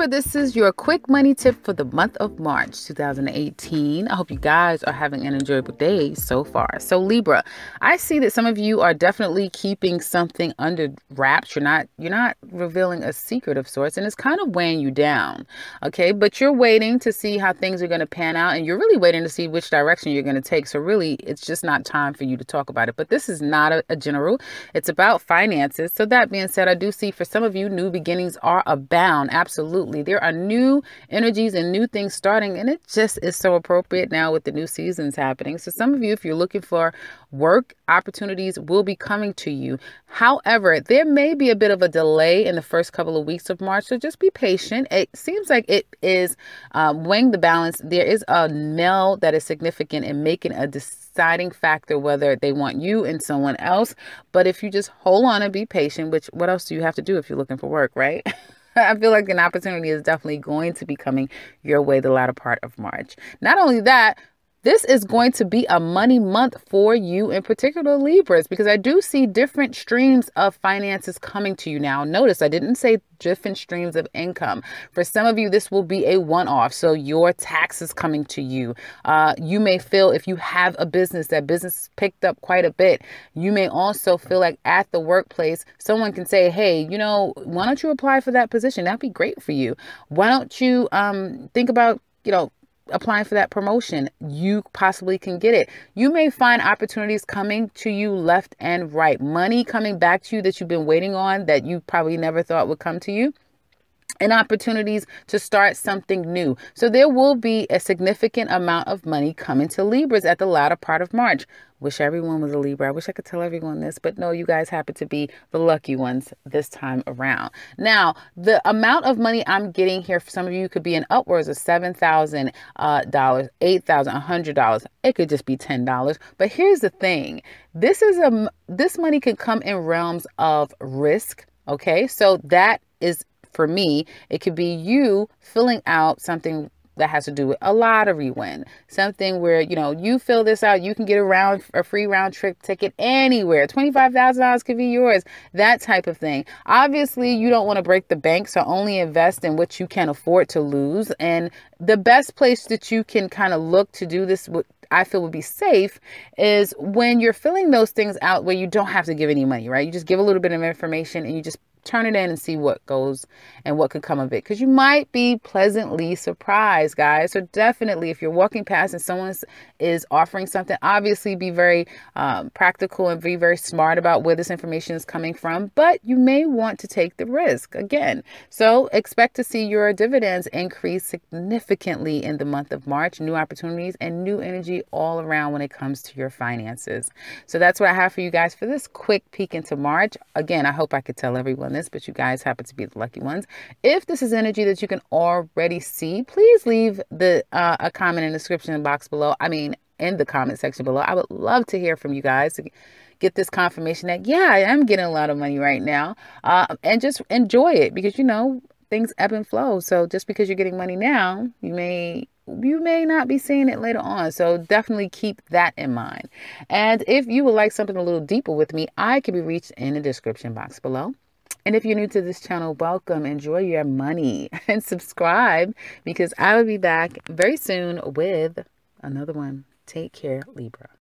Libra, this is your quick money tip for the month of March 2018. I hope you guys are having an enjoyable day so far. So, Libra, I see that some of you are definitely keeping something under wraps. You're not you're not revealing a secret of sorts, and it's kind of weighing you down. Okay, but you're waiting to see how things are going to pan out, and you're really waiting to see which direction you're going to take. So, really, it's just not time for you to talk about it. But this is not a, a general. It's about finances. So that being said, I do see for some of you, new beginnings are abound. Absolutely There are new energies and new things starting, and it just is so appropriate now with the new seasons happening. So, some of you, if you're looking for work, opportunities will be coming to you. However, there may be a bit of a delay in the first couple of weeks of March, so just be patient. It seems like it is um, weighing the balance. There is a male that is significant in making a deciding factor whether they want you and someone else. But if you just hold on and be patient, which what else do you have to do if you're looking for work, right? I feel like an opportunity is definitely going to be coming your way the latter part of March. Not only that, this is going to be a money month for you, in particular Libras, because I do see different streams of finances coming to you now. Notice I didn't say different streams of income. For some of you, this will be a one off. So your taxes coming to you. Uh, you may feel if you have a business, that business picked up quite a bit. You may also feel like at the workplace, someone can say, hey, you know, why don't you apply for that position? That'd be great for you. Why don't you um, think about, you know, applying for that promotion, you possibly can get it. You may find opportunities coming to you left and right, money coming back to you that you've been waiting on that you probably never thought would come to you and opportunities to start something new. So there will be a significant amount of money coming to Libras at the latter part of March. Wish everyone was a Libra. I wish I could tell everyone this, but no, you guys happen to be the lucky ones this time around. Now, the amount of money I'm getting here for some of you could be in upwards of seven thousand uh, dollars, eight thousand, a hundred dollars. It could just be ten dollars. But here's the thing: this is a this money can come in realms of risk. Okay, so that is for me, it could be you filling out something that has to do with a lottery win. Something where, you know, you fill this out, you can get a round a free round trip ticket anywhere. $25,000 could be yours. That type of thing. Obviously, you don't want to break the bank, so only invest in what you can afford to lose. And the best place that you can kind of look to do this what I feel would be safe is when you're filling those things out where you don't have to give any money, right? You just give a little bit of information and you just turn it in and see what goes and what could come of it. Because you might be pleasantly surprised guys. So definitely if you're walking past and someone is offering something obviously be very um, practical and be very smart about where this information is coming from but you may want to take the risk again. So expect to see your dividends increase significantly in the month of march. New opportunities and new energy all around when it comes to your finances. So that's what i have for you guys for this quick peek into march. Again i hope i could tell everyone on this, but you guys happen to be the lucky ones. If this is energy that you can already see, please leave the uh, a comment in the description box below. I mean, in the comment section below. I would love to hear from you guys to get this confirmation that yeah, I am getting a lot of money right now, uh, and just enjoy it because you know things ebb and flow. So just because you're getting money now, you may you may not be seeing it later on. So definitely keep that in mind. And if you would like something a little deeper with me, I can be reached in the description box below. And if you're new to this channel, welcome. Enjoy your money and subscribe because I will be back very soon with another one. Take care, Libra.